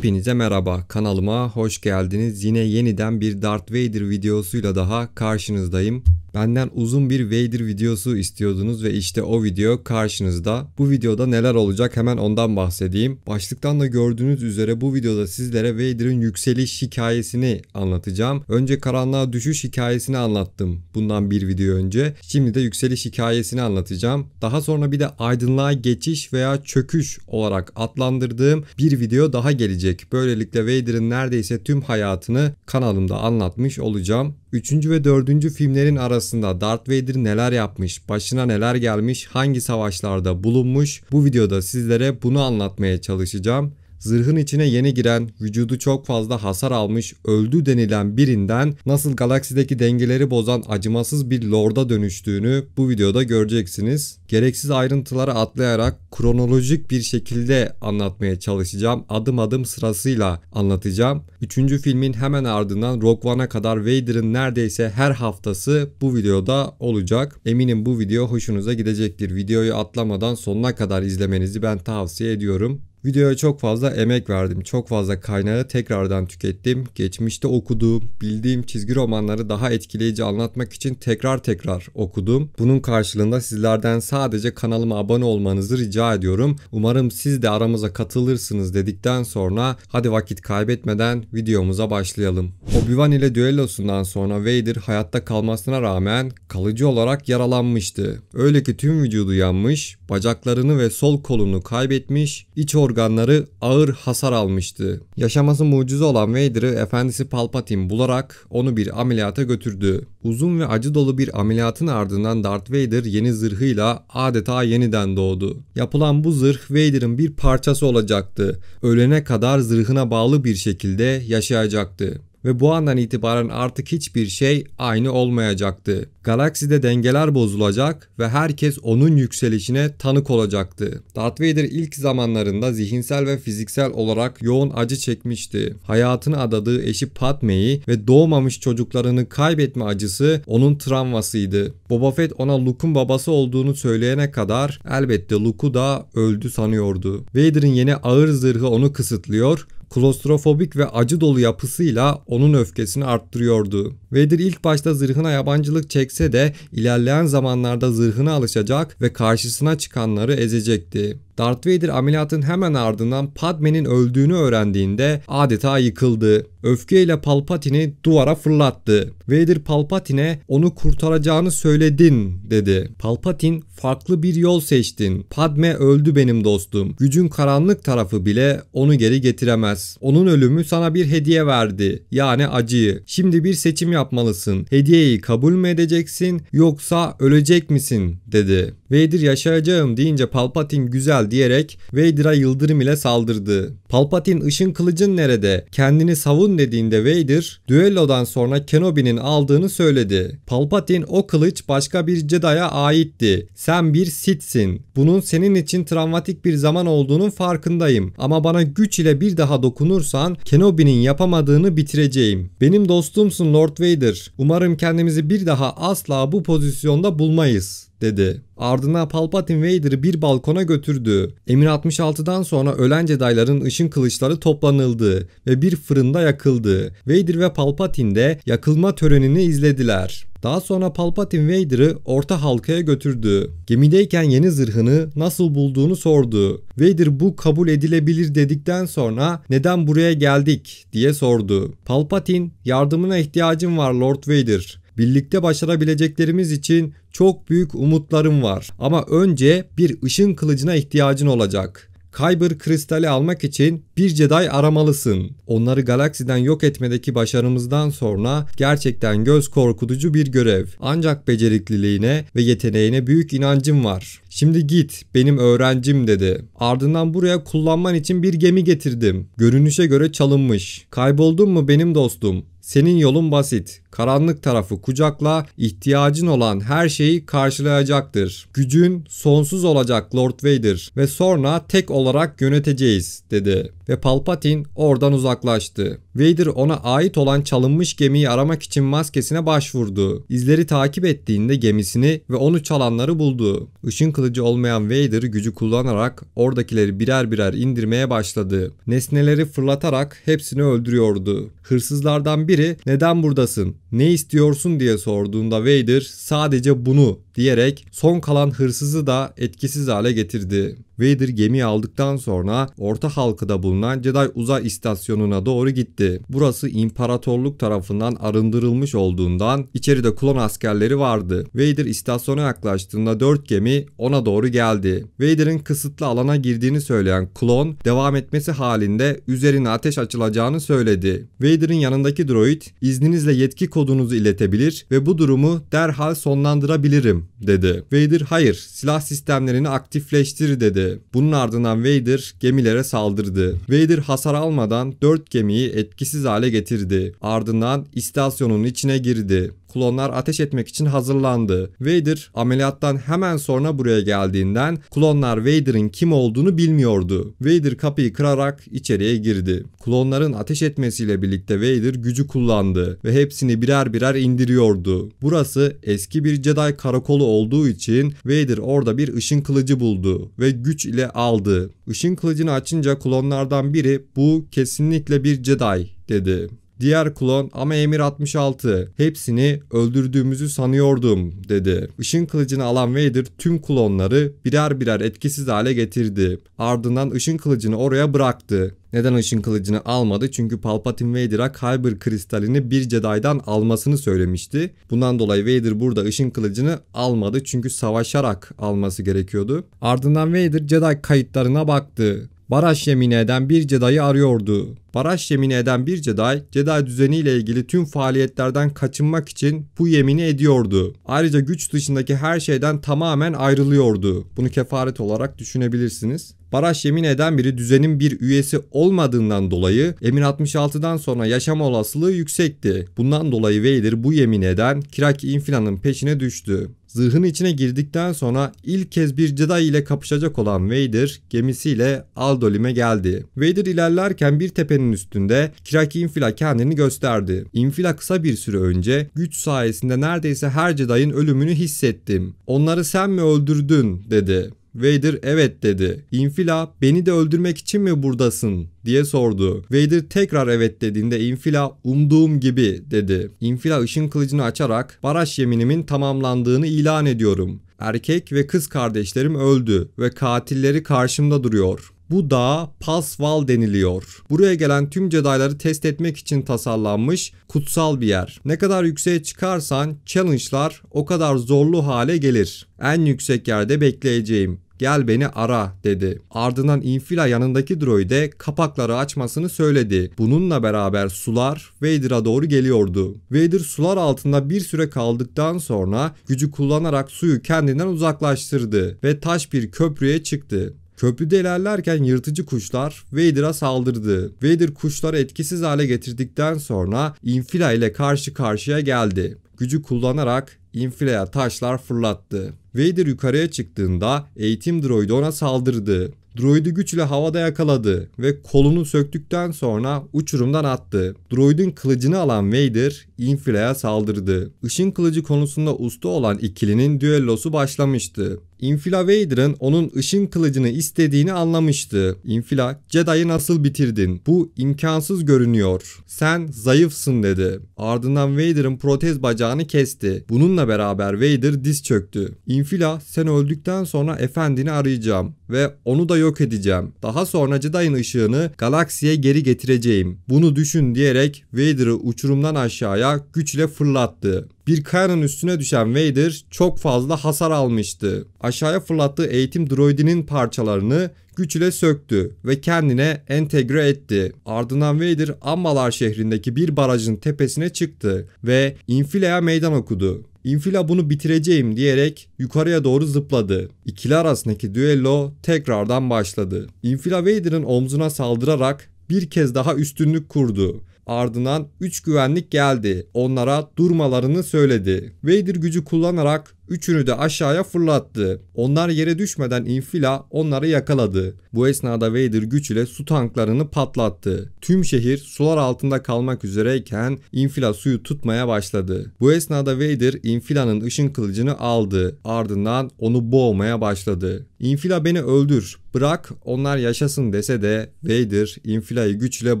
Hepinize merhaba kanalıma hoş geldiniz. Yine yeniden bir Darth Vader videosuyla daha karşınızdayım. Benden uzun bir Vader videosu istiyordunuz ve işte o video karşınızda. Bu videoda neler olacak hemen ondan bahsedeyim. Başlıktan da gördüğünüz üzere bu videoda sizlere Vader'ın yükseliş hikayesini anlatacağım. Önce karanlığa düşüş hikayesini anlattım bundan bir video önce. Şimdi de yükseliş hikayesini anlatacağım. Daha sonra bir de aydınlığa geçiş veya çöküş olarak adlandırdığım bir video daha gelecek. Böylelikle Vader'ın neredeyse tüm hayatını kanalımda anlatmış olacağım. Üçüncü ve dördüncü filmlerin arasında Darth Vader neler yapmış, başına neler gelmiş, hangi savaşlarda bulunmuş bu videoda sizlere bunu anlatmaya çalışacağım. Zırhın içine yeni giren, vücudu çok fazla hasar almış, öldü denilen birinden nasıl galaksideki dengeleri bozan acımasız bir lorda dönüştüğünü bu videoda göreceksiniz. Gereksiz ayrıntıları atlayarak kronolojik bir şekilde anlatmaya çalışacağım. Adım adım sırasıyla anlatacağım. Üçüncü filmin hemen ardından Rogue One'a kadar Vader'ın neredeyse her haftası bu videoda olacak. Eminim bu video hoşunuza gidecektir. Videoyu atlamadan sonuna kadar izlemenizi ben tavsiye ediyorum. Videoya çok fazla emek verdim. Çok fazla kaynağı tekrardan tükettim. Geçmişte okuduğum, bildiğim çizgi romanları daha etkileyici anlatmak için tekrar tekrar okudum. Bunun karşılığında sizlerden sadece kanalıma abone olmanızı rica ediyorum. Umarım siz de aramıza katılırsınız dedikten sonra hadi vakit kaybetmeden videomuza başlayalım. Obi-Wan ile düellosundan sonra Vader hayatta kalmasına rağmen kalıcı olarak yaralanmıştı. Öyle ki tüm vücudu yanmış, bacaklarını ve sol kolunu kaybetmiş, iç organları ağır hasar almıştı. Yaşaması mucize olan Vader'ı efendisi Palpatine bularak onu bir ameliyata götürdü. Uzun ve acı dolu bir ameliyatın ardından Darth Vader yeni zırhıyla adeta yeniden doğdu. Yapılan bu zırh Vader'ın bir parçası olacaktı. Ölene kadar zırhına bağlı bir şekilde yaşayacaktı ve bu andan itibaren artık hiçbir şey aynı olmayacaktı. Galakside dengeler bozulacak ve herkes onun yükselişine tanık olacaktı. Darth Vader ilk zamanlarında zihinsel ve fiziksel olarak yoğun acı çekmişti. Hayatını adadığı eşi Padme'yi ve doğmamış çocuklarını kaybetme acısı onun travmasıydı. Boba Fett ona Luke'un babası olduğunu söyleyene kadar elbette Luke'u da öldü sanıyordu. Vader'ın yeni ağır zırhı onu kısıtlıyor klostrofobik ve acı dolu yapısıyla onun öfkesini arttırıyordu. Vader ilk başta zırhına yabancılık çekse de ilerleyen zamanlarda zırhına alışacak ve karşısına çıkanları ezecekti. Darth Vader ameliyatın hemen ardından Padme'nin öldüğünü öğrendiğinde adeta yıkıldı. Öfkeyle Palpatine'i duvara fırlattı. Vader Palpatine'e onu kurtaracağını söyledin dedi. Palpatine farklı bir yol seçtin. Padme öldü benim dostum. Gücün karanlık tarafı bile onu geri getiremez. Onun ölümü sana bir hediye verdi. Yani acıyı. Şimdi bir seçim yapmalısın. Hediyeyi kabul mü edeceksin yoksa ölecek misin dedi. Vader yaşayacağım deyince Palpatine güzel diyerek Vader'a yıldırım ile saldırdı. Palpatine ışın kılıcın nerede? Kendini savun dediğinde Vader düellodan sonra Kenobi'nin aldığını söyledi. Palpatine o kılıç başka bir Jedi'ya aitti. Sen bir Sith'sin. Bunun senin için travmatik bir zaman olduğunun farkındayım. Ama bana güç ile bir daha dokunursan Kenobi'nin yapamadığını bitireceğim. Benim dostumsun Lord Vader. Umarım kendimizi bir daha asla bu pozisyonda bulmayız dedi. Ardından Palpatine Vader'ı bir balkona götürdü. Emir 66'dan sonra ölen Jedi'ların ışın kılıçları toplanıldı ve bir fırında yakıldı. Vader ve Palpatine de yakılma törenini izlediler. Daha sonra Palpatine Vader'ı orta halkaya götürdü. Gemideyken yeni zırhını nasıl bulduğunu sordu. Vader bu kabul edilebilir dedikten sonra neden buraya geldik diye sordu. Palpatine yardımına ihtiyacım var Lord Vader. Birlikte başarabileceklerimiz için çok büyük umutlarım var. Ama önce bir ışın kılıcına ihtiyacın olacak. Kyber kristali almak için bir Jedi aramalısın. Onları galaksiden yok etmedeki başarımızdan sonra gerçekten göz korkutucu bir görev. Ancak becerikliliğine ve yeteneğine büyük inancım var. Şimdi git benim öğrencim dedi. Ardından buraya kullanman için bir gemi getirdim. Görünüşe göre çalınmış. Kayboldun mu benim dostum? Senin yolun basit. Karanlık tarafı kucakla, ihtiyacın olan her şeyi karşılayacaktır. Gücün sonsuz olacak Lord Vader ve sonra tek olarak yöneteceğiz dedi. Ve Palpatine oradan uzaklaştı. Vader ona ait olan çalınmış gemiyi aramak için maskesine başvurdu. İzleri takip ettiğinde gemisini ve onu çalanları buldu. Işın kılıcı olmayan Vader gücü kullanarak oradakileri birer birer indirmeye başladı. Nesneleri fırlatarak hepsini öldürüyordu. Hırsızlardan biri neden buradasın, ne istiyorsun diye sorduğunda Vader sadece bunu diyerek son kalan hırsızı da etkisiz hale getirdi. Vader gemiyi aldıktan sonra orta halkıda bulunan Jedi uzay istasyonuna doğru gitti. Burası imparatorluk tarafından arındırılmış olduğundan içeride klon askerleri vardı. Vader istasyona yaklaştığında dört gemi ona doğru geldi. Vader'ın kısıtlı alana girdiğini söyleyen klon devam etmesi halinde üzerine ateş açılacağını söyledi. Vader'ın yanındaki droid izninizle yetki kodunuzu iletebilir ve bu durumu derhal sonlandırabilirim dedi. Vader hayır silah sistemlerini aktifleştir dedi. Bunun ardından Vader gemilere saldırdı. Vader hasar almadan 4 gemiyi etkisiz hale getirdi. Ardından istasyonun içine girdi. Klonlar ateş etmek için hazırlandı. Vader ameliyattan hemen sonra buraya geldiğinden klonlar Vader'ın kim olduğunu bilmiyordu. Vader kapıyı kırarak içeriye girdi. Klonların ateş etmesiyle birlikte Vader gücü kullandı ve hepsini birer birer indiriyordu. Burası eski bir Jedi karakolu olduğu için Vader orada bir ışın kılıcı buldu ve güç ile aldı. Işın kılıcını açınca klonlardan biri bu kesinlikle bir Jedi dedi. Diğer klon ama Emir 66 hepsini öldürdüğümüzü sanıyordum dedi. Işın kılıcını alan Vader tüm klonları birer birer etkisiz hale getirdi. Ardından ışın kılıcını oraya bıraktı. Neden ışın kılıcını almadı? Çünkü Palpatine Vader'a Kyber kristalini bir Jedi'dan almasını söylemişti. Bundan dolayı Vader burada ışın kılıcını almadı çünkü savaşarak alması gerekiyordu. Ardından Vader Jedi kayıtlarına baktı. Baraj yemini eden bir Jedi'yi arıyordu. Baraj yemini eden bir Jedi, Jedi düzeniyle ilgili tüm faaliyetlerden kaçınmak için bu yemini ediyordu. Ayrıca güç dışındaki her şeyden tamamen ayrılıyordu. Bunu kefaret olarak düşünebilirsiniz. Baraj yemin eden biri düzenin bir üyesi olmadığından dolayı Emin 66'dan sonra yaşam olasılığı yüksekti. Bundan dolayı Vader bu yemin eden Kirak Infila'nın peşine düştü. Zırhın içine girdikten sonra ilk kez bir Jedi ile kapışacak olan Vader gemisiyle Aldolim'e geldi. Vader ilerlerken bir tepenin üstünde Kiraki Infila kendini gösterdi. Infila kısa bir süre önce güç sayesinde neredeyse her Jedi'ın ölümünü hissettim. Onları sen mi öldürdün dedi. Vader evet dedi. Infila beni de öldürmek için mi buradasın diye sordu. Vader tekrar evet dediğinde Infila umduğum gibi dedi. Infila ışın kılıcını açarak baraj yeminimin tamamlandığını ilan ediyorum. Erkek ve kız kardeşlerim öldü ve katilleri karşımda duruyor. Bu dağa Pasval deniliyor. Buraya gelen tüm Jedi'ları test etmek için tasarlanmış kutsal bir yer. Ne kadar yükseğe çıkarsan challenge'lar o kadar zorlu hale gelir. En yüksek yerde bekleyeceğim gel beni ara dedi. Ardından Infila yanındaki droide kapakları açmasını söyledi. Bununla beraber sular Vader'a doğru geliyordu. Vader sular altında bir süre kaldıktan sonra gücü kullanarak suyu kendinden uzaklaştırdı ve taş bir köprüye çıktı. Köprüde ilerlerken yırtıcı kuşlar Vader'a saldırdı. Vader kuşları etkisiz hale getirdikten sonra Infila ile karşı karşıya geldi. Gücü kullanarak Infila'ya taşlar fırlattı. Vader yukarıya çıktığında eğitim droidi ona saldırdı. Droidi güçle havada yakaladı ve kolunu söktükten sonra uçurumdan attı. Droidin kılıcını alan Vader Infila'ya saldırdı. Işın kılıcı konusunda usta olan ikilinin düellosu başlamıştı. Infila Vader'ın onun ışın kılıcını istediğini anlamıştı. Infila, Jedi'yi nasıl bitirdin? Bu imkansız görünüyor. Sen zayıfsın dedi. Ardından Vader'ın protez bacağını kesti. Bununla beraber Vader diz çöktü. Infila, sen öldükten sonra efendini arayacağım ve onu da yok edeceğim. Daha sonra Jedi'ın ışığını galaksiye geri getireceğim. Bunu düşün diyerek Vader'ı uçurumdan aşağıya güçle fırlattı. Bir kayanın üstüne düşen Vader çok fazla hasar almıştı. Aşağıya fırlattığı eğitim droidinin parçalarını güç ile söktü ve kendine entegre etti. Ardından Vader Ammalar şehrindeki bir barajın tepesine çıktı ve Infila'ya meydan okudu. Infila bunu bitireceğim diyerek yukarıya doğru zıpladı. İkili arasındaki düello tekrardan başladı. Infila Vader'ın omzuna saldırarak bir kez daha üstünlük kurdu Ardından 3 güvenlik geldi. Onlara durmalarını söyledi. Vader gücü kullanarak Üçünü de aşağıya fırlattı. Onlar yere düşmeden infila onları yakaladı. Bu esnada Vader güç ile su tanklarını patlattı. Tüm şehir sular altında kalmak üzereyken infila suyu tutmaya başladı. Bu esnada Vader infilanın ışın kılıcını aldı. Ardından onu boğmaya başladı. Infila beni öldür, bırak onlar yaşasın dese de Vader Infila'yı güçle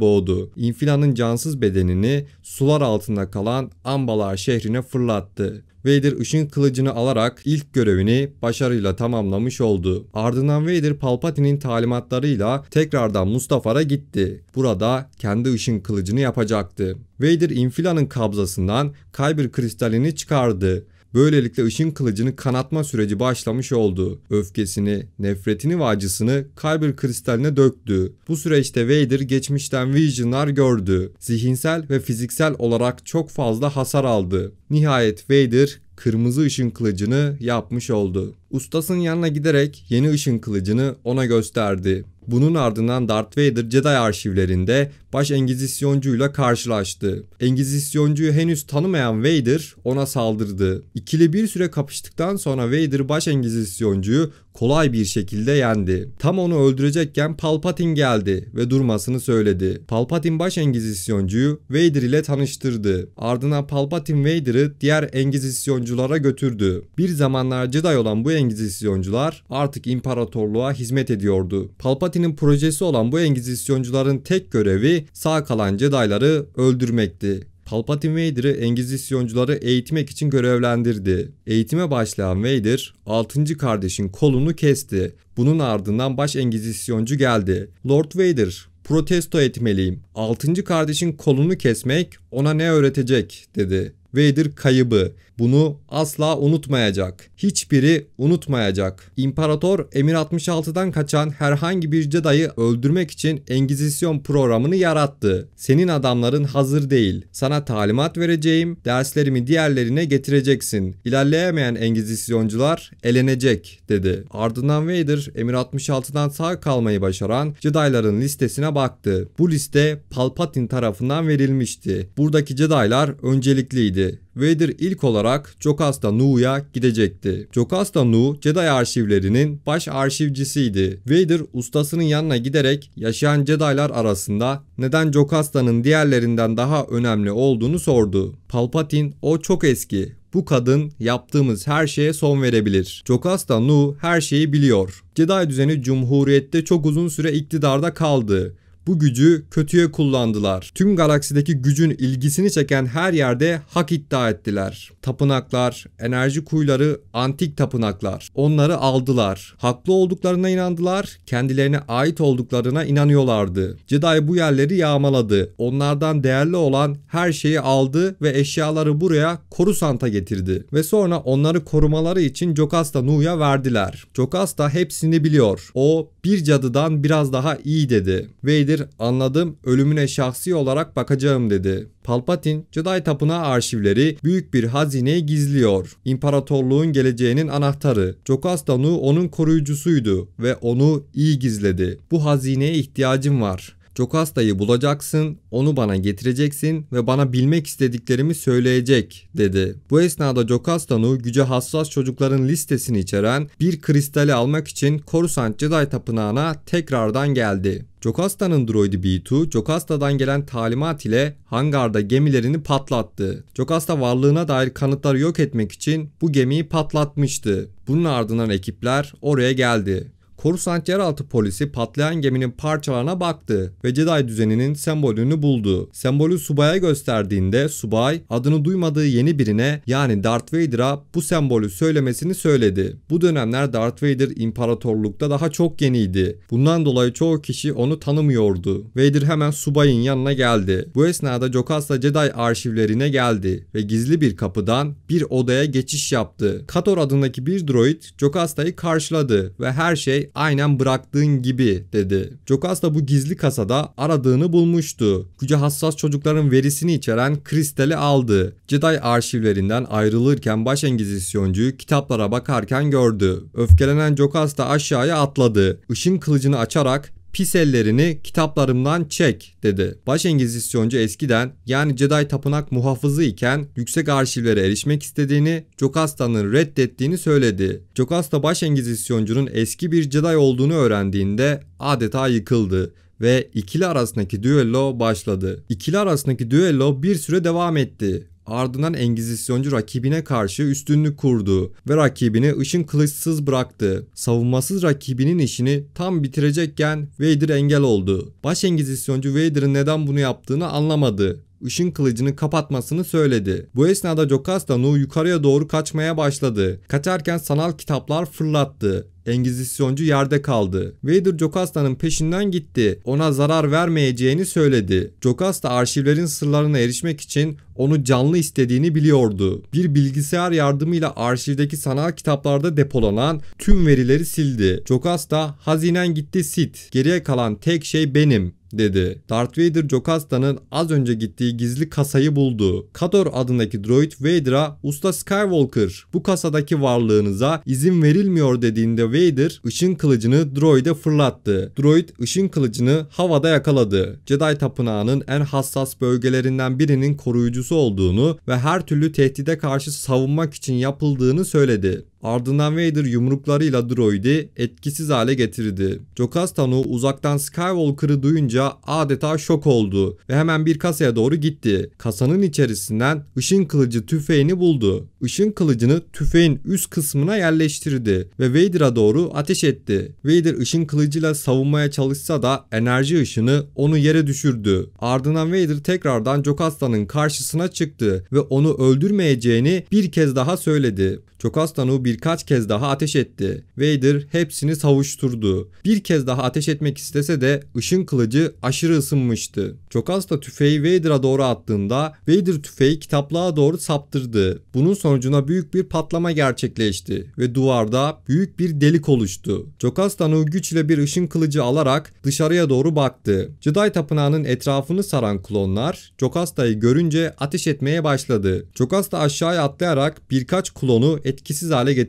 boğdu. Infila'nın cansız bedenini sular altında kalan Ambalar şehrine fırlattı. Vader ışın kılıcını alarak ilk görevini başarıyla tamamlamış oldu. Ardından Vader Palpatine'in talimatlarıyla tekrardan Mustafa'ya gitti. Burada kendi ışın kılıcını yapacaktı. Vader infila'nın kabzasından Kyber kristalini çıkardı. Böylelikle ışın kılıcını kanatma süreci başlamış oldu. Öfkesini, nefretini ve acısını Kyber kristaline döktü. Bu süreçte Vader geçmişten visionlar gördü. Zihinsel ve fiziksel olarak çok fazla hasar aldı. Nihayet Vader kırmızı ışın kılıcını yapmış oldu. Ustasının yanına giderek yeni ışın kılıcını ona gösterdi. Bunun ardından Darth Vader Jedi arşivlerinde baş Engizisyoncuyla karşılaştı. Engizisyoncuyu henüz tanımayan Vader ona saldırdı. İkili bir süre kapıştıktan sonra Vader baş Engizisyoncuyu kolay bir şekilde yendi. Tam onu öldürecekken Palpatine geldi ve durmasını söyledi. Palpatine baş Engizisyoncuyu Vader ile tanıştırdı. Ardından Palpatine Vader'ı diğer Engizisyonculara götürdü. Bir zamanlar Jedi olan bu Engizisyoncular artık imparatorluğa hizmet ediyordu. Palpatine'in projesi olan bu Engizisyoncuların tek görevi sağ kalan Jedi'ları öldürmekti. Palpatine Vader'ı Engizisyoncuları eğitmek için görevlendirdi. Eğitime başlayan Vader 6. kardeşin kolunu kesti. Bunun ardından baş Engizisyoncu geldi. Lord Vader protesto etmeliyim. 6. kardeşin kolunu kesmek ona ne öğretecek dedi. Vader kaybı. Bunu asla unutmayacak. Hiçbiri unutmayacak. İmparator Emir 66'dan kaçan herhangi bir Jedi'yi öldürmek için Engizisyon programını yarattı. Senin adamların hazır değil. Sana talimat vereceğim. Derslerimi diğerlerine getireceksin. İlerleyemeyen Engizisyoncular elenecek dedi. Ardından Vader Emir 66'dan sağ kalmayı başaran Jedi'ların listesine baktı. Bu liste Palpatine tarafından verilmişti. Buradaki Jedi'lar öncelikliydi. Vader ilk olarak Jocasta Nu'ya gidecekti. Jocasta Nu, Jedi arşivlerinin baş arşivcisiydi. Vader ustasının yanına giderek yaşayan Jedi'lar arasında neden Jocasta'nın diğerlerinden daha önemli olduğunu sordu. Palpatine o çok eski. Bu kadın yaptığımız her şeye son verebilir. Jocasta Nu her şeyi biliyor. Jedi düzeni Cumhuriyet'te çok uzun süre iktidarda kaldı. Bu gücü kötüye kullandılar. Tüm galaksideki gücün ilgisini çeken her yerde hak iddia ettiler. Tapınaklar, enerji kuyuları, antik tapınaklar. Onları aldılar. Haklı olduklarına inandılar, kendilerine ait olduklarına inanıyorlardı. Jedi bu yerleri yağmaladı. Onlardan değerli olan her şeyi aldı ve eşyaları buraya Coruscant'a getirdi. Ve sonra onları korumaları için Jocasta Nu'ya verdiler. Jocasta hepsini biliyor. O bir cadıdan biraz daha iyi dedi. Vader anladım ölümüne şahsi olarak bakacağım dedi. Palpatine, Jedi Tapınağı arşivleri büyük bir hazineyi gizliyor. İmparatorluğun geleceğinin anahtarı. Jocasta Nu onun koruyucusuydu ve onu iyi gizledi. Bu hazineye ihtiyacım var. Jocasta'yı bulacaksın, onu bana getireceksin ve bana bilmek istediklerimi söyleyecek dedi. Bu esnada Jocasta'nı güce hassas çocukların listesini içeren bir kristali almak için Coruscant Jedi Tapınağı'na tekrardan geldi. Jocasta'nın droidi B2, Jocasta'dan gelen talimat ile hangarda gemilerini patlattı. Jocasta varlığına dair kanıtları yok etmek için bu gemiyi patlatmıştı. Bunun ardından ekipler oraya geldi. Korusant yeraltı polisi patlayan geminin parçalarına baktı ve Jedi düzeninin sembolünü buldu. Sembolü subaya gösterdiğinde subay adını duymadığı yeni birine yani Darth Vader'a bu sembolü söylemesini söyledi. Bu dönemler Darth Vader imparatorlukta daha çok yeniydi. Bundan dolayı çoğu kişi onu tanımıyordu. Vader hemen subayın yanına geldi. Bu esnada Jocasta Jedi arşivlerine geldi ve gizli bir kapıdan bir odaya geçiş yaptı. Kator adındaki bir droid Jocasta'yı karşıladı ve her şey aynen bıraktığın gibi dedi. Jocasta bu gizli kasada aradığını bulmuştu. Güce hassas çocukların verisini içeren kristali aldı. Jedi arşivlerinden ayrılırken baş engizisyoncuyu kitaplara bakarken gördü. Öfkelenen Jocasta aşağıya atladı. Işın kılıcını açarak Pis ellerini kitaplarımdan çek dedi. Baş Engizisyoncu eskiden yani Jedi Tapınak muhafızı iken yüksek arşivlere erişmek istediğini, Jocasta'nın reddettiğini söyledi. Jocasta Baş Engizisyoncunun eski bir Jedi olduğunu öğrendiğinde adeta yıkıldı ve ikili arasındaki düello başladı. İkili arasındaki düello bir süre devam etti. Ardından Engizisyoncu rakibine karşı üstünlük kurdu ve rakibini ışın kılıçsız bıraktı. Savunmasız rakibinin işini tam bitirecekken Vader engel oldu. Baş Engizisyoncu Vader'ın neden bunu yaptığını anlamadı ışın kılıcını kapatmasını söyledi. Bu esnada Jocasta Nu yukarıya doğru kaçmaya başladı. Kaçarken sanal kitaplar fırlattı. Engizisyoncu yerde kaldı. Vader Jocasta'nın peşinden gitti. Ona zarar vermeyeceğini söyledi. Jocasta arşivlerin sırlarına erişmek için onu canlı istediğini biliyordu. Bir bilgisayar yardımıyla arşivdeki sanal kitaplarda depolanan tüm verileri sildi. Jocasta hazinen gitti sit. Geriye kalan tek şey benim dedi. Darth Vader Jocasta'nın az önce gittiği gizli kasayı buldu. Kador adındaki droid Vader'a Usta Skywalker bu kasadaki varlığınıza izin verilmiyor dediğinde Vader ışın kılıcını droide fırlattı. Droid ışın kılıcını havada yakaladı. Jedi tapınağının en hassas bölgelerinden birinin koruyucusu olduğunu ve her türlü tehdide karşı savunmak için yapıldığını söyledi. Ardından Vader yumruklarıyla droidi etkisiz hale getirdi. Jocastano uzaktan Skywalker'ı duyunca adeta şok oldu ve hemen bir kasaya doğru gitti. Kasanın içerisinden ışın kılıcı tüfeğini buldu. Işın kılıcını tüfeğin üst kısmına yerleştirdi ve Vader'a doğru ateş etti. Vader ışın kılıcıyla savunmaya çalışsa da enerji ışını onu yere düşürdü. Ardından Vader tekrardan Jocasta'nın karşısına çıktı ve onu öldürmeyeceğini bir kez daha söyledi. Jocasta'nı birkaç kez daha ateş etti. Vader hepsini savuşturdu. Bir kez daha ateş etmek istese de ışın kılıcı aşırı ısınmıştı. Jocasta tüfeği Vader'a doğru attığında Vader tüfeği kitaplığa doğru saptırdı. Bunun sonucuna büyük bir patlama gerçekleşti ve duvarda büyük bir delik oluştu. Jocasta'nı güçle bir ışın kılıcı alarak dışarıya doğru baktı. Jedi tapınağının etrafını saran klonlar Jocasta'yı görünce ateş etmeye başladı. Jocasta aşağıya atlayarak birkaç klonu etkisiz hale getirdi.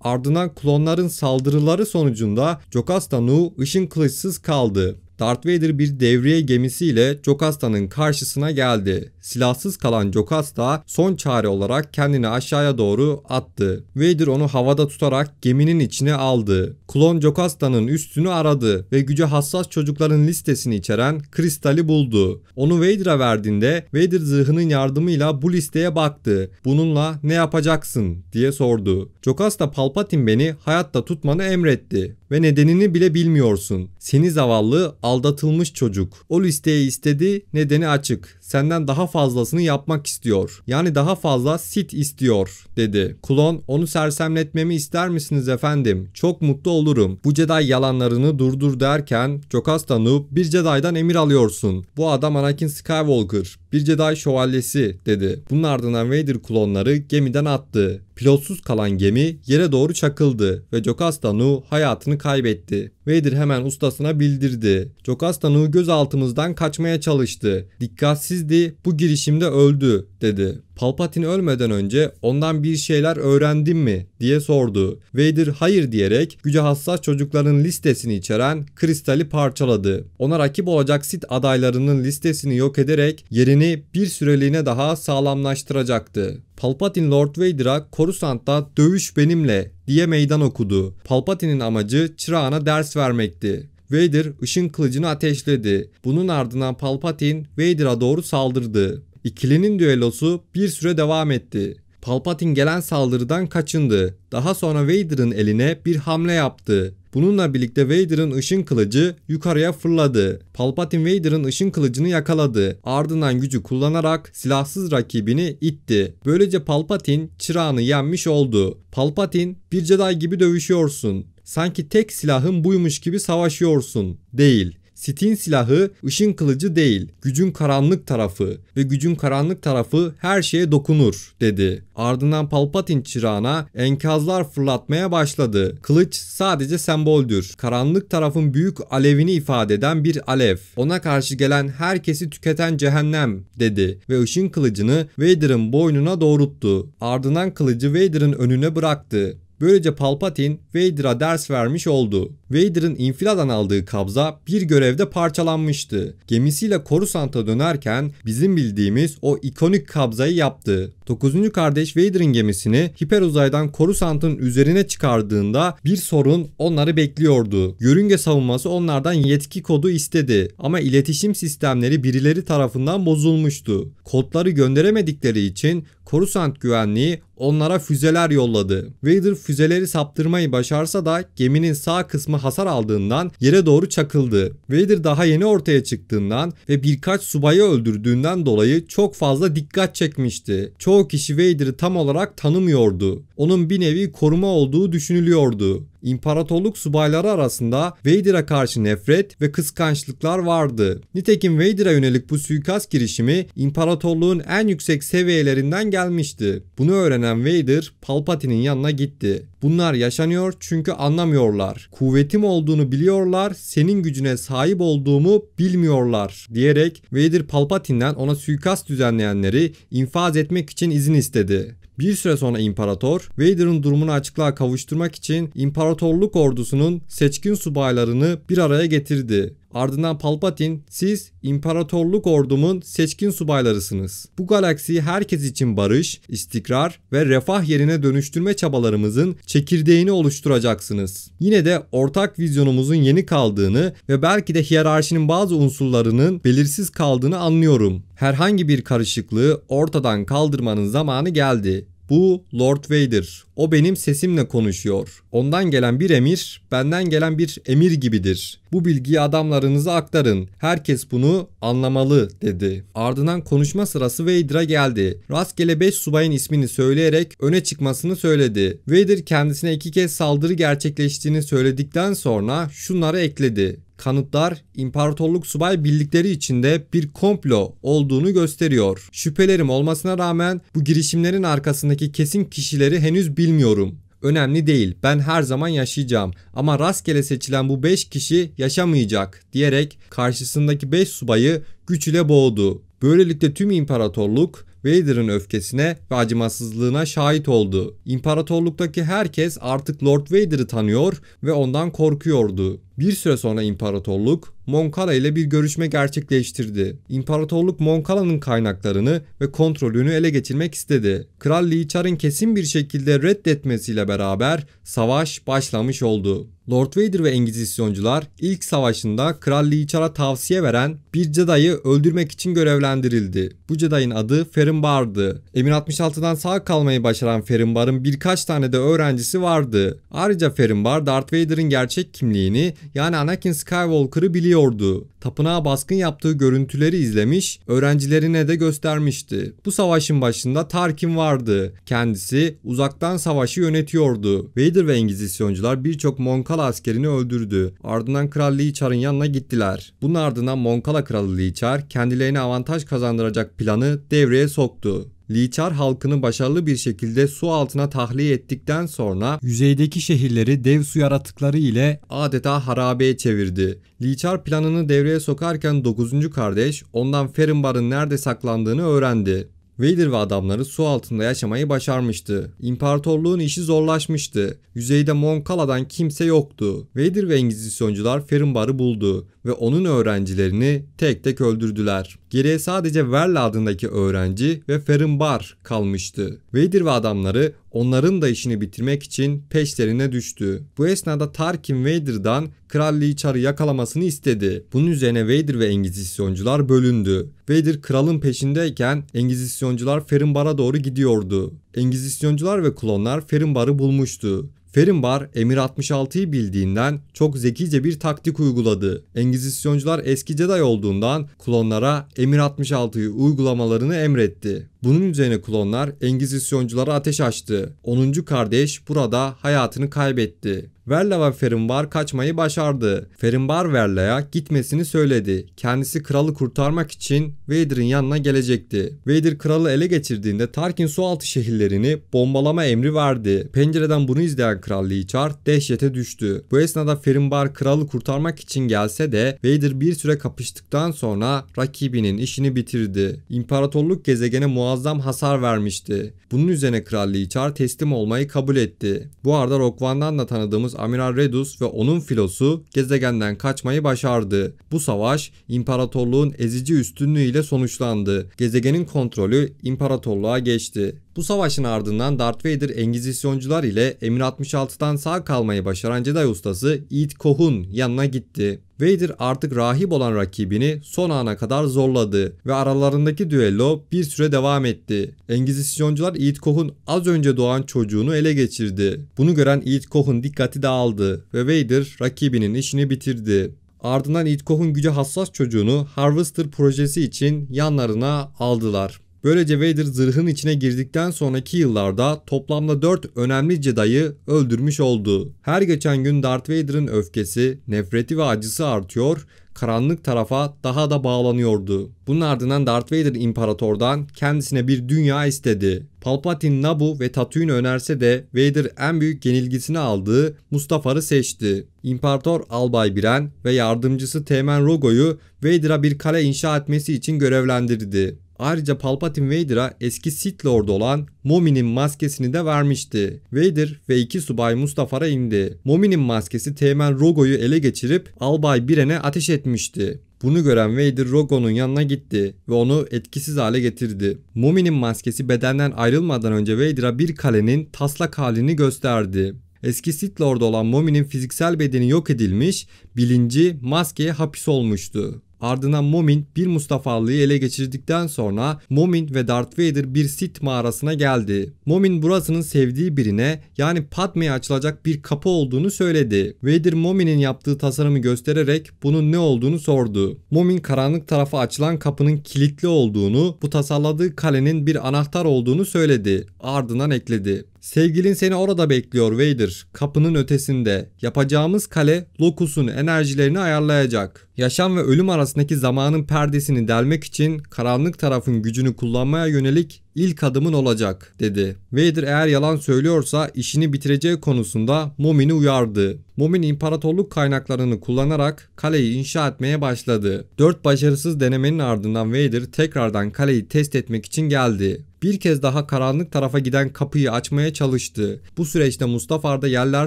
Ardından klonların saldırıları sonucunda Jocasta Nu ışın kılıçsız kaldı. Darth Vader bir devriye gemisiyle Jocasta'nın karşısına geldi. Silahsız kalan Jocasta son çare olarak kendini aşağıya doğru attı. Vader onu havada tutarak geminin içine aldı. Klon Jocasta'nın üstünü aradı ve güce hassas çocukların listesini içeren kristali buldu. Onu Vader'a verdiğinde Vader zırhının yardımıyla bu listeye baktı. Bununla ne yapacaksın diye sordu. Jocasta Palpatine beni hayatta tutmanı emretti ve nedenini bile bilmiyorsun. Seni zavallı aldatılmış çocuk. O listeyi istedi nedeni açık. Senden daha fazlasını yapmak istiyor. Yani daha fazla sit istiyor dedi. Klon onu sersemletmemi ister misiniz efendim? Çok mutlu olurum. Bu Jedi yalanlarını durdur derken Jocasta Noob bir Jedi'dan emir alıyorsun. Bu adam Anakin Skywalker. Bir Jedi şövalyesi dedi. Bunun ardından Vader klonları gemiden attı. Pilotsuz kalan gemi yere doğru çakıldı ve Jocasta Nu hayatını kaybetti. Vader hemen ustasına bildirdi. Jocasta Nu gözaltımızdan kaçmaya çalıştı. Dikkatsizdi, bu girişimde öldü dedi. Palpatine ölmeden önce ondan bir şeyler öğrendin mi diye sordu. Vader hayır diyerek güce hassas çocukların listesini içeren kristali parçaladı. Ona rakip olacak Sith adaylarının listesini yok ederek yerini bir süreliğine daha sağlamlaştıracaktı. Palpatine Lord Vader'a Coruscant'ta dövüş benimle diye meydan okudu. Palpatine'in amacı çırağına ders vermekti. Vader ışın kılıcını ateşledi. Bunun ardından Palpatine Vader'a doğru saldırdı. İkilinin düellosu bir süre devam etti. Palpatine gelen saldırıdan kaçındı. Daha sonra Vader'ın eline bir hamle yaptı. Bununla birlikte Vader'ın ışın kılıcı yukarıya fırladı. Palpatine Vader'ın ışın kılıcını yakaladı. Ardından gücü kullanarak silahsız rakibini itti. Böylece Palpatine çırağını yenmiş oldu. Palpatine bir Jedi gibi dövüşüyorsun. Sanki tek silahın buymuş gibi savaşıyorsun. Değil. Sith'in silahı ışın kılıcı değil, gücün karanlık tarafı ve gücün karanlık tarafı her şeye dokunur dedi. Ardından Palpatine çırağına enkazlar fırlatmaya başladı. Kılıç sadece semboldür. Karanlık tarafın büyük alevini ifade eden bir alev. Ona karşı gelen herkesi tüketen cehennem dedi ve ışın kılıcını Vader'ın boynuna doğrulttu. Ardından kılıcı Vader'ın önüne bıraktı. Böylece Palpatine Vader'a ders vermiş oldu. Vader'ın infiladan aldığı kabza bir görevde parçalanmıştı. Gemisiyle Coruscant'a dönerken bizim bildiğimiz o ikonik kabzayı yaptı. 9. kardeş Vader'ın gemisini hiper uzaydan Coruscant'ın üzerine çıkardığında bir sorun onları bekliyordu. Yörünge savunması onlardan yetki kodu istedi ama iletişim sistemleri birileri tarafından bozulmuştu. Kodları gönderemedikleri için Coruscant güvenliği onlara füzeler yolladı. Vader füzeleri saptırmayı başarsa da geminin sağ kısmı hasar aldığından yere doğru çakıldı. Vader daha yeni ortaya çıktığından ve birkaç subayı öldürdüğünden dolayı çok fazla dikkat çekmişti. Çoğu kişi Vader'ı tam olarak tanımıyordu. Onun bir nevi koruma olduğu düşünülüyordu. İmparatorluk subayları arasında Vader'a karşı nefret ve kıskançlıklar vardı. Nitekim Vader'a yönelik bu suikast girişimi imparatorluğun en yüksek seviyelerinden gelmişti. Bunu öğrenen Vader Palpatine'in yanına gitti. Bunlar yaşanıyor çünkü anlamıyorlar. Kuvvetim olduğunu biliyorlar, senin gücüne sahip olduğumu bilmiyorlar diyerek Vader Palpatine'den ona suikast düzenleyenleri infaz etmek için izin istedi. Bir süre sonra imparator Vader'ın durumunu açıklığa kavuşturmak için imparatorluk ordusunun seçkin subaylarını bir araya getirdi. Ardından Palpatine siz imparatorluk ordumun seçkin subaylarısınız. Bu galaksiyi herkes için barış, istikrar ve refah yerine dönüştürme çabalarımızın çekirdeğini oluşturacaksınız. Yine de ortak vizyonumuzun yeni kaldığını ve belki de hiyerarşinin bazı unsurlarının belirsiz kaldığını anlıyorum. Herhangi bir karışıklığı ortadan kaldırmanın zamanı geldi. Bu Lord Vader. O benim sesimle konuşuyor. Ondan gelen bir emir, benden gelen bir emir gibidir. Bu bilgiyi adamlarınıza aktarın. Herkes bunu anlamalı dedi. Ardından konuşma sırası Vader'a geldi. Rastgele 5 subayın ismini söyleyerek öne çıkmasını söyledi. Vader kendisine iki kez saldırı gerçekleştiğini söyledikten sonra şunları ekledi kanıtlar imparatorluk subay birlikleri içinde bir komplo olduğunu gösteriyor. Şüphelerim olmasına rağmen bu girişimlerin arkasındaki kesin kişileri henüz bilmiyorum. Önemli değil. Ben her zaman yaşayacağım. Ama rastgele seçilen bu 5 kişi yaşamayacak diyerek karşısındaki 5 subayı güç ile boğdu. Böylelikle tüm imparatorluk Vader'ın öfkesine ve acımasızlığına şahit oldu. İmparatorluktaki herkes artık Lord Vader'ı tanıyor ve ondan korkuyordu. Bir süre sonra imparatorluk Moncala ile bir görüşme gerçekleştirdi. İmparatorluk Moncala'nın kaynaklarını ve kontrolünü ele geçirmek istedi. Kral Li Char'ın kesin bir şekilde reddetmesiyle beraber savaş başlamış oldu. Lord Vader ve Engizisyoncular ilk savaşında Kral Li Char'a tavsiye veren bir Jedi'yi öldürmek için görevlendirildi. Bu Jedi'nin adı Ferimbar'dı. Emir 66'dan sağ kalmayı başaran Ferimbar'ın birkaç tane de öğrencisi vardı. Ayrıca Ferimbar Darth Vader'ın gerçek kimliğini yani Anakin Skywalker'ı biliyordu. Tapınağa baskın yaptığı görüntüleri izlemiş, öğrencilerine de göstermişti. Bu savaşın başında Tarkin vardı. Kendisi uzaktan savaşı yönetiyordu. Vader ve Engizisyoncular birçok Monkala askerini öldürdü. Ardından Kral Lichar'ın yanına gittiler. Bunun ardından Monkala Kralı Lichar kendilerine avantaj kazandıracak planı devreye soktu. Lichar halkını başarılı bir şekilde su altına tahliye ettikten sonra yüzeydeki şehirleri dev su yaratıkları ile adeta harabeye çevirdi. Lichar planını devreye sokarken 9. kardeş ondan Ferimbar'ın nerede saklandığını öğrendi. Vader ve adamları su altında yaşamayı başarmıştı. İmparatorluğun işi zorlaşmıştı. Yüzeyde Moncala'dan kimse yoktu. Vader ve Engizisyoncular Ferimbar'ı buldu ve onun öğrencilerini tek tek öldürdüler. Geriye sadece Verla adındaki öğrenci ve Ferimbar kalmıştı. Vader ve adamları onların da işini bitirmek için peşlerine düştü. Bu esnada Tarkin Vader'dan Kral Lichar'ı yakalamasını istedi. Bunun üzerine Vader ve Engizisyoncular bölündü. Vader kralın peşindeyken Engizisyoncular Ferimbar'a doğru gidiyordu. Engizisyoncular ve klonlar Ferimbar'ı bulmuştu. Ferimbar Emir 66'yı bildiğinden çok zekice bir taktik uyguladı. Engizisyoncular eski Jedi olduğundan klonlara Emir 66'yı uygulamalarını emretti. Bunun üzerine klonlar Engizisyonculara ateş açtı. 10. kardeş burada hayatını kaybetti. Verla ve Ferimbar kaçmayı başardı. Ferimbar Verla'ya gitmesini söyledi. Kendisi kralı kurtarmak için Vader'ın yanına gelecekti. Vader kralı ele geçirdiğinde Tarkin sualtı şehirlerini bombalama emri verdi. Pencereden bunu izleyen Kral Lichar dehşete düştü. Bu esnada Ferimbar kralı kurtarmak için gelse de Vader bir süre kapıştıktan sonra rakibinin işini bitirdi. İmparatorluk gezegene muazzam hasar vermişti. Bunun üzerine Kral Lichar teslim olmayı kabul etti. Bu arada One'dan da tanıdığımız Amiral Redus ve onun filosu gezegenden kaçmayı başardı. Bu savaş imparatorluğun ezici üstünlüğüyle sonuçlandı. Gezegenin kontrolü imparatorluğa geçti. Bu savaşın ardından Darth Vader Engizisyoncular ile Emir 66'dan sağ kalmayı başaran Jedi ustası Eat Koh'un yanına gitti. Vader artık rahip olan rakibini son ana kadar zorladı ve aralarındaki düello bir süre devam etti. Engizisyoncular Eat Koh'un az önce doğan çocuğunu ele geçirdi. Bunu gören Eat Koh'un dikkati dağıldı ve Vader rakibinin işini bitirdi. Ardından Eat Koh'un gücü hassas çocuğunu Harvester projesi için yanlarına aldılar. Böylece Vader zırhın içine girdikten sonraki yıllarda toplamda 4 önemli Jedi'yi öldürmüş oldu. Her geçen gün Darth Vader'ın öfkesi, nefreti ve acısı artıyor, karanlık tarafa daha da bağlanıyordu. Bunun ardından Darth Vader imparatordan kendisine bir dünya istedi. Palpatine Naboo ve Tatooine önerse de Vader en büyük yenilgisini aldığı Mustafa'yı seçti. İmparator Albay Biren ve yardımcısı Temen Rogo'yu Vader'a bir kale inşa etmesi için görevlendirdi. Ayrıca Palpatine Vader'a eski Sith Lord olan Momi'nin maskesini de vermişti. Vader ve iki subay Mustafa'ya indi. Momi'nin maskesi Teğmen Rogo'yu ele geçirip Albay Biren'e ateş etmişti. Bunu gören Vader Rogo'nun yanına gitti ve onu etkisiz hale getirdi. Momi'nin maskesi bedenden ayrılmadan önce Vader'a bir kalenin taslak halini gösterdi. Eski Sith Lord olan Momi'nin fiziksel bedeni yok edilmiş, bilinci maskeye hapis olmuştu. Ardından Momin bir Mustafa'lıyı ele geçirdikten sonra Momin ve Darth Vader bir Sith mağarasına geldi. Momin burasının sevdiği birine yani Padme'ye açılacak bir kapı olduğunu söyledi. Vader Momin'in yaptığı tasarımı göstererek bunun ne olduğunu sordu. Momin karanlık tarafa açılan kapının kilitli olduğunu, bu tasarladığı kalenin bir anahtar olduğunu söyledi. Ardından ekledi. Sevgilin seni orada bekliyor Vader. Kapının ötesinde. Yapacağımız kale Locus'un enerjilerini ayarlayacak. Yaşam ve ölüm arasındaki zamanın perdesini delmek için karanlık tarafın gücünü kullanmaya yönelik ilk adımın olacak dedi. Vader eğer yalan söylüyorsa işini bitireceği konusunda Momin'i uyardı. Momin imparatorluk kaynaklarını kullanarak kaleyi inşa etmeye başladı. Dört başarısız denemenin ardından Vader tekrardan kaleyi test etmek için geldi. Bir kez daha karanlık tarafa giden kapıyı açmaya çalıştı. Bu süreçte Mustafa'da yerler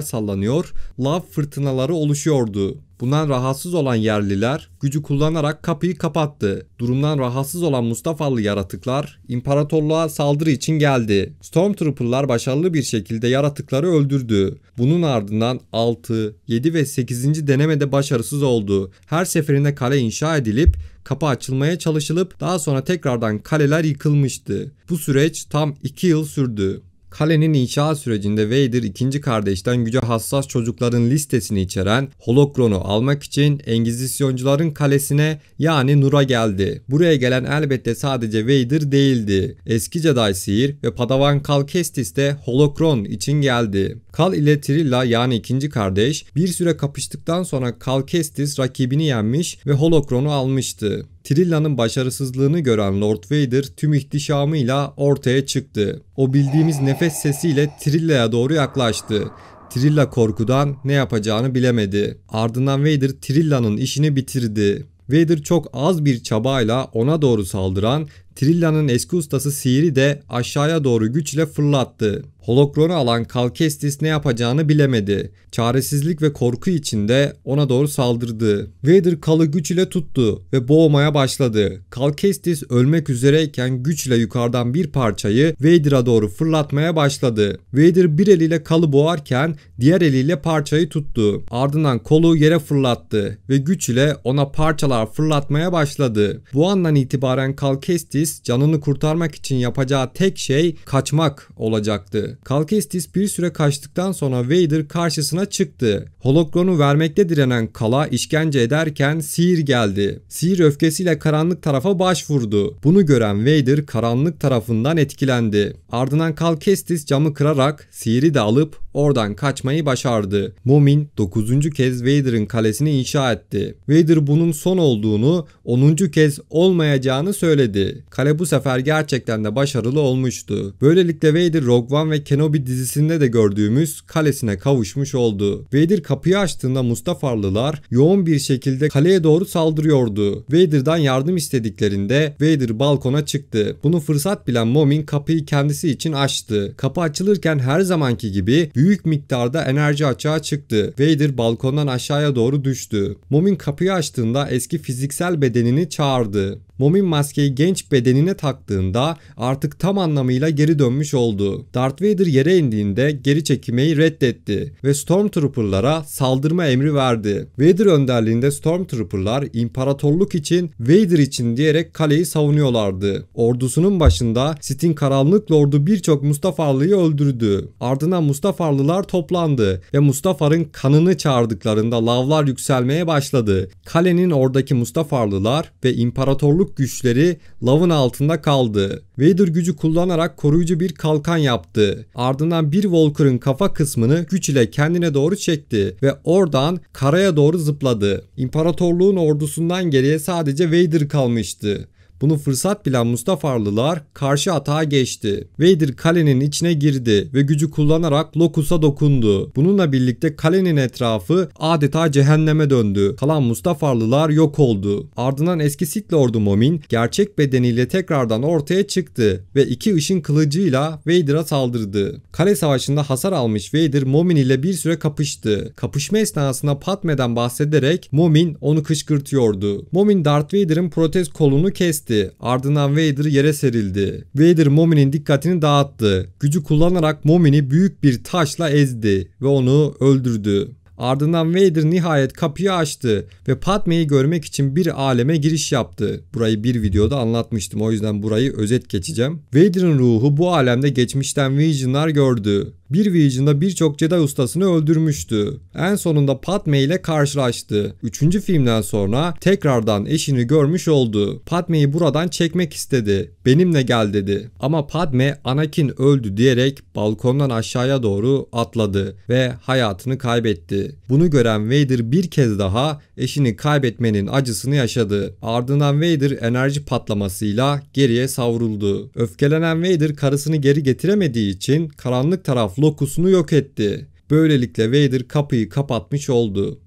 sallanıyor, lav fırtınaları oluşuyordu. Bundan rahatsız olan yerliler gücü kullanarak kapıyı kapattı. Durumdan rahatsız olan Mustafalı yaratıklar imparatorluğa saldırı için geldi. Stormtrooper'lar başarılı bir şekilde yaratıkları öldürdü. Bunun ardından 6, 7 ve 8. denemede başarısız oldu. Her seferinde kale inşa edilip kapı açılmaya çalışılıp daha sonra tekrardan kaleler yıkılmıştı. Bu süreç tam 2 yıl sürdü. Kalenin inşa sürecinde Vader ikinci kardeşten güce hassas çocukların listesini içeren holokron'u almak için Engizisyoncuların kalesine yani Nur'a geldi. Buraya gelen elbette sadece Vader değildi. Eski Jedi Sihir ve Padawan Cal Kestis de holokron için geldi. Kal ile Trilla yani ikinci kardeş bir süre kapıştıktan sonra Cal Kestis rakibini yenmiş ve holokron'u almıştı. Trilla'nın başarısızlığını gören Lord Vader tüm ihtişamıyla ortaya çıktı. O bildiğimiz nefes sesiyle Trilla'ya doğru yaklaştı. Trilla korkudan ne yapacağını bilemedi. Ardından Vader Trilla'nın işini bitirdi. Vader çok az bir çabayla ona doğru saldıran Trilla'nın eski ustası Sihir'i de aşağıya doğru güçle fırlattı. Holokronu alan Kalkestis ne yapacağını bilemedi. Çaresizlik ve korku içinde ona doğru saldırdı. Vader Kal'ı güç ile tuttu ve boğmaya başladı. Kalkestis ölmek üzereyken güçle yukarıdan bir parçayı Vader'a doğru fırlatmaya başladı. Vader bir eliyle Kal'ı boğarken diğer eliyle parçayı tuttu. Ardından kolu yere fırlattı ve güç ile ona parçalar fırlatmaya başladı. Bu andan itibaren Kalkestis canını kurtarmak için yapacağı tek şey kaçmak olacaktı. Kalkestis bir süre kaçtıktan sonra Vader karşısına çıktı. Holokronu vermekte direnen Kala işkence ederken Sihir geldi. Sihir öfkesiyle karanlık tarafa başvurdu. Bunu gören Vader karanlık tarafından etkilendi. Ardından Kalkestis camı kırarak Sihir'i de alıp oradan kaçmayı başardı. Momin 9. kez Vader'ın kalesini inşa etti. Vader bunun son olduğunu 10. kez olmayacağını söyledi. Kale bu sefer gerçekten de başarılı olmuştu. Böylelikle Vader Rogue One ve Kenobi dizisinde de gördüğümüz kalesine kavuşmuş oldu. Vader kapıyı açtığında Mustafarlılar yoğun bir şekilde kaleye doğru saldırıyordu. Vader'dan yardım istediklerinde Vader balkona çıktı. Bunu fırsat bilen Momin kapıyı kendisi için açtı. Kapı açılırken her zamanki gibi büyük miktarda enerji açığa çıktı. Vader balkondan aşağıya doğru düştü. Momin kapıyı açtığında eski fiziksel bedenini çağırdı. Momin maskeyi genç bedenine taktığında artık tam anlamıyla geri dönmüş oldu. Darth Vader yere indiğinde geri çekilmeyi reddetti ve Stormtrooper'lara saldırma emri verdi. Vader önderliğinde Stormtrooper'lar imparatorluk için Vader için diyerek kaleyi savunuyorlardı. Ordusunun başında Sith'in karanlık lordu birçok Mustafarlıyı öldürdü. Ardından Mustafarlılar toplandı ve Mustafar'ın kanını çağırdıklarında lavlar yükselmeye başladı. Kalenin oradaki Mustafarlılar ve imparatorluk güçleri lavın altında kaldı. Vader gücü kullanarak koruyucu bir kalkan yaptı. Ardından bir Walker'ın kafa kısmını güç ile kendine doğru çekti ve oradan karaya doğru zıpladı. İmparatorluğun ordusundan geriye sadece Vader kalmıştı. Bunu fırsat bilen Mustafarlılar karşı atağa geçti. Vader kalenin içine girdi ve gücü kullanarak Locus'a dokundu. Bununla birlikte kalenin etrafı adeta cehenneme döndü. Kalan Mustafarlılar yok oldu. Ardından eski Sith Lord'u Momin gerçek bedeniyle tekrardan ortaya çıktı ve iki ışın kılıcıyla Vader'a saldırdı. Kale savaşında hasar almış Vader Momin ile bir süre kapıştı. Kapışma esnasında Padme'den bahsederek Momin onu kışkırtıyordu. Momin Darth Vader'ın protez kolunu kesti etti. Ardından Vader yere serildi. Vader Momin'in dikkatini dağıttı. Gücü kullanarak Momin'i büyük bir taşla ezdi ve onu öldürdü. Ardından Vader nihayet kapıyı açtı ve Padme'yi görmek için bir aleme giriş yaptı. Burayı bir videoda anlatmıştım o yüzden burayı özet geçeceğim. Vader'ın ruhu bu alemde geçmişten visionlar gördü bir Vision'da birçok Jedi ustasını öldürmüştü. En sonunda Padme ile karşılaştı. Üçüncü filmden sonra tekrardan eşini görmüş oldu. Padme'yi buradan çekmek istedi. Benimle gel dedi. Ama Padme Anakin öldü diyerek balkondan aşağıya doğru atladı ve hayatını kaybetti. Bunu gören Vader bir kez daha eşini kaybetmenin acısını yaşadı. Ardından Vader enerji patlamasıyla geriye savruldu. Öfkelenen Vader karısını geri getiremediği için karanlık taraf Locus'unu yok etti. Böylelikle Vader kapıyı kapatmış oldu.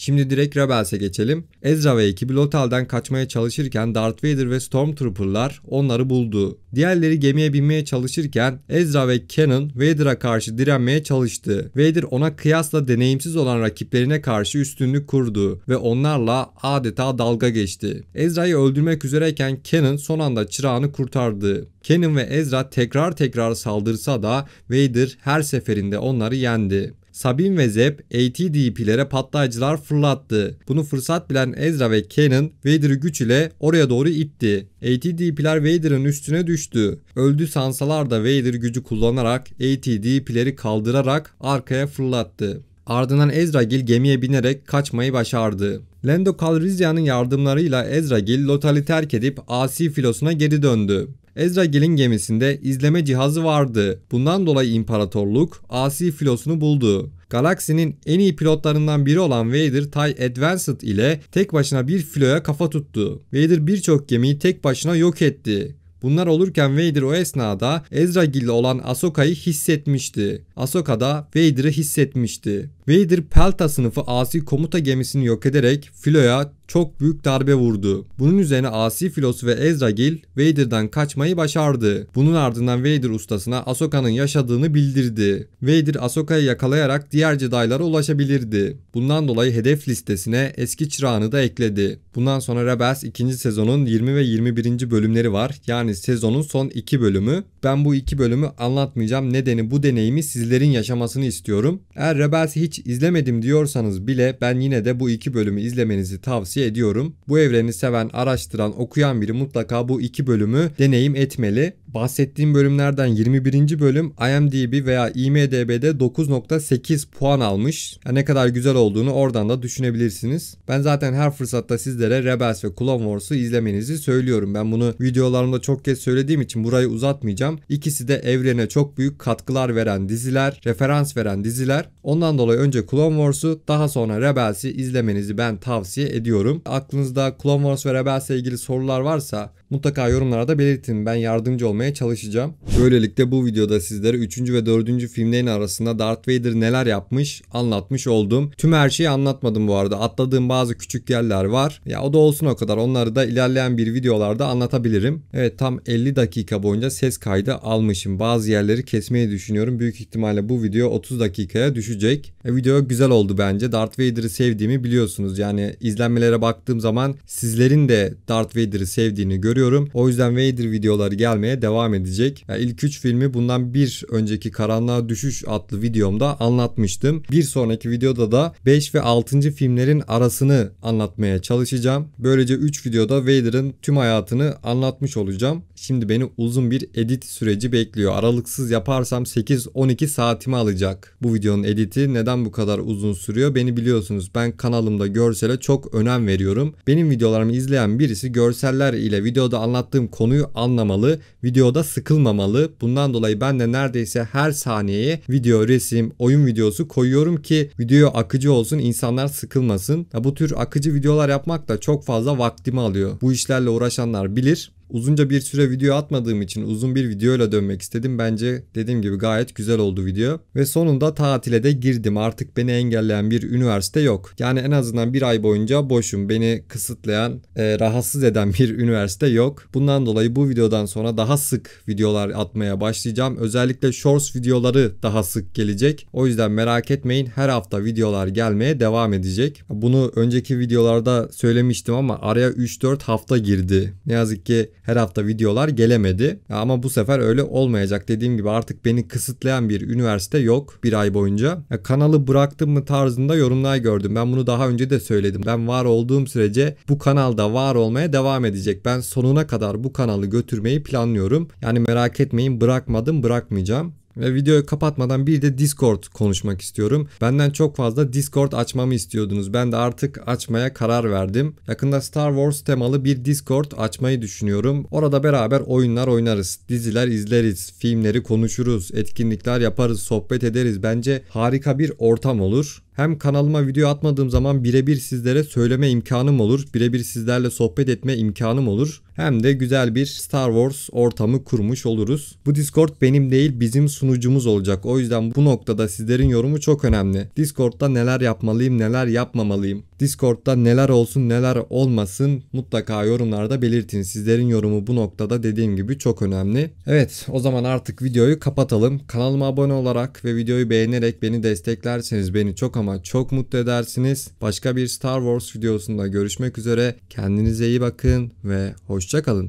Şimdi direkt Rebels'e geçelim. Ezra ve ekibi Lotal'den kaçmaya çalışırken Darth Vader ve Stormtrooper'lar onları buldu. Diğerleri gemiye binmeye çalışırken Ezra ve Kenan Vader'a karşı direnmeye çalıştı. Vader ona kıyasla deneyimsiz olan rakiplerine karşı üstünlük kurdu ve onlarla adeta dalga geçti. Ezra'yı öldürmek üzereyken Kenan son anda çırağını kurtardı. Kenan ve Ezra tekrar tekrar saldırsa da Vader her seferinde onları yendi. Sabin ve Zeb ATDP'lere patlayıcılar fırlattı. Bunu fırsat bilen Ezra ve Kanan Vader'ı güç ile oraya doğru itti. ATDP'ler Vader'ın üstüne düştü. Öldü sansalar da Vader gücü kullanarak ATDP'leri kaldırarak arkaya fırlattı. Ardından Ezragil gemiye binerek kaçmayı başardı. Lando Calrissian'ın yardımlarıyla Ezragil Lotal'i terk edip asi filosuna geri döndü. Ezragil'in gemisinde izleme cihazı vardı. Bundan dolayı imparatorluk asi filosunu buldu. Galaksinin en iyi pilotlarından biri olan Vader TIE Advanced ile tek başına bir filoya kafa tuttu. Vader birçok gemiyi tek başına yok etti. Bunlar olurken Vader o esnada Ezra ile olan Ahsoka'yı hissetmişti. Ahsoka da Vader'ı hissetmişti. Vader Pelta sınıfı asi komuta gemisini yok ederek filoya çok büyük darbe vurdu. Bunun üzerine asi filosu ve Ezragil Vader'dan kaçmayı başardı. Bunun ardından Vader ustasına Ahsoka'nın yaşadığını bildirdi. Vader Ahsoka'yı yakalayarak diğer Jedi'lara ulaşabilirdi. Bundan dolayı hedef listesine eski çırağını da ekledi. Bundan sonra Rebels 2. sezonun 20 ve 21. bölümleri var. Yani sezonun son 2 bölümü. Ben bu iki bölümü anlatmayacağım. Nedeni bu deneyimi sizlerin yaşamasını istiyorum. Eğer Rebels'i hiç izlemedim diyorsanız bile ben yine de bu iki bölümü izlemenizi tavsiye ediyorum. Bu evreni seven, araştıran, okuyan biri mutlaka bu iki bölümü deneyim etmeli. Bahsettiğim bölümlerden 21. bölüm IMDb veya IMDb'de 9.8 puan almış. Yani ne kadar güzel olduğunu oradan da düşünebilirsiniz. Ben zaten her fırsatta sizlere Rebels ve Clone Wars'u izlemenizi söylüyorum. Ben bunu videolarımda çok kez söylediğim için burayı uzatmayacağım. İkisi de evrene çok büyük katkılar veren diziler, referans veren diziler. Ondan dolayı önce Clone Wars'u daha sonra Rebels'i izlemenizi ben tavsiye ediyorum. Aklınızda Clone Wars ve Rebels'le ilgili sorular varsa mutlaka yorumlarda belirtin. Ben yardımcı olmaya çalışacağım. Böylelikle bu videoda sizlere 3. ve 4. filmlerin arasında Darth Vader neler yapmış anlatmış oldum. Tüm her şeyi anlatmadım bu arada. Atladığım bazı küçük yerler var. Ya o da olsun o kadar. Onları da ilerleyen bir videolarda anlatabilirim. Evet tam 50 dakika boyunca ses kaydı almışım. Bazı yerleri kesmeyi düşünüyorum. Büyük ihtimalle bu video 30 dakikaya düşecek. E, video güzel oldu bence. Darth Vader'ı sevdiğimi biliyorsunuz. Yani izlenmelere baktığım zaman sizlerin de Darth Vader'ı sevdiğini görüyorum. O yüzden Vader videoları gelmeye devam edecek. Yani ilk 3 filmi bundan bir önceki Karanlığa Düşüş adlı videomda anlatmıştım. Bir sonraki videoda da 5 ve 6. filmlerin arasını anlatmaya çalışacağım. Böylece 3 videoda Vader'ın tüm hayatını anlatmış olacağım. Şimdi beni uzun bir edit süreci bekliyor. Aralıksız yaparsam 8-12 saatimi alacak. Bu videonun editi neden bu kadar uzun sürüyor? Beni biliyorsunuz ben kanalımda görsele çok önem veriyorum. Benim videolarımı izleyen birisi görseller ile videoda anlattığım konuyu anlamalı, videoda sıkılmamalı. Bundan dolayı ben de neredeyse her saniyeye video, resim, oyun videosu koyuyorum ki video akıcı olsun, insanlar sıkılmasın. Ya bu tür akıcı videolar yapmak da çok fazla vaktimi alıyor. Bu işlerle uğraşanlar bilir. Uzunca bir süre video atmadığım için uzun bir videoyla dönmek istedim. Bence dediğim gibi gayet güzel oldu video. Ve sonunda tatile de girdim. Artık beni engelleyen bir üniversite yok. Yani en azından bir ay boyunca boşum. Beni kısıtlayan, e, rahatsız eden bir üniversite yok. Bundan dolayı bu videodan sonra daha sık videolar atmaya başlayacağım. Özellikle shorts videoları daha sık gelecek. O yüzden merak etmeyin. Her hafta videolar gelmeye devam edecek. Bunu önceki videolarda söylemiştim ama araya 3-4 hafta girdi. Ne yazık ki her hafta videolar gelemedi. Ama bu sefer öyle olmayacak. Dediğim gibi artık beni kısıtlayan bir üniversite yok bir ay boyunca. Kanalı bıraktım mı tarzında yorumlar gördüm. Ben bunu daha önce de söyledim. Ben var olduğum sürece bu kanalda var olmaya devam edecek. Ben sonuna kadar bu kanalı götürmeyi planlıyorum. Yani merak etmeyin bırakmadım bırakmayacağım. Ve videoyu kapatmadan bir de Discord konuşmak istiyorum. Benden çok fazla Discord açmamı istiyordunuz. Ben de artık açmaya karar verdim. Yakında Star Wars temalı bir Discord açmayı düşünüyorum. Orada beraber oyunlar oynarız. Diziler izleriz. Filmleri konuşuruz. Etkinlikler yaparız. Sohbet ederiz. Bence harika bir ortam olur. Hem kanalıma video atmadığım zaman birebir sizlere söyleme imkanım olur. Birebir sizlerle sohbet etme imkanım olur. Hem de güzel bir Star Wars ortamı kurmuş oluruz. Bu Discord benim değil bizim sunucumuz olacak. O yüzden bu noktada sizlerin yorumu çok önemli. Discord'da neler yapmalıyım neler yapmamalıyım. Discord'da neler olsun neler olmasın mutlaka yorumlarda belirtin. Sizlerin yorumu bu noktada dediğim gibi çok önemli. Evet o zaman artık videoyu kapatalım. Kanalıma abone olarak ve videoyu beğenerek beni desteklerseniz beni çok ama çok mutlu edersiniz. Başka bir Star Wars videosunda görüşmek üzere. Kendinize iyi bakın ve hoşçakalın.